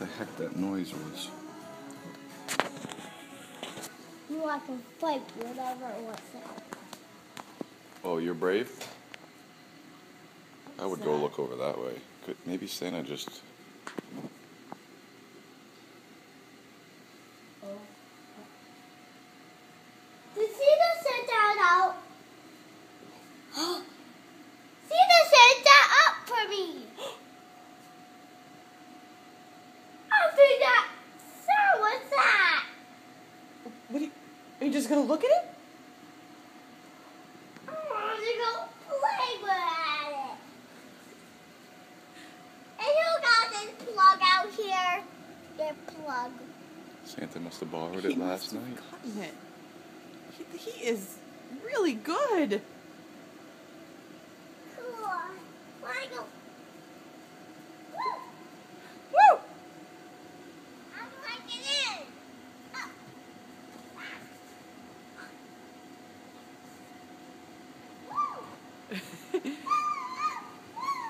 the heck that noise was. You I can fight whatever it was. Oh, you're brave? I would go look over that way. Could maybe Santa just Did you see the Santa out? see the Santa up for me. I think that. Sir, what's that? What are you, are you just gonna look at it? I want to go play with it. And you got this plug out here. The plug. Santa must have borrowed He it must last have night. gotten it. He, he is really good.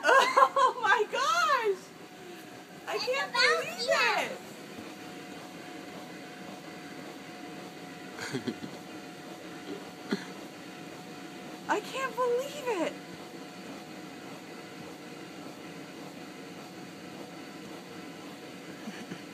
oh my gosh! I it's can't believe that. I can't believe it.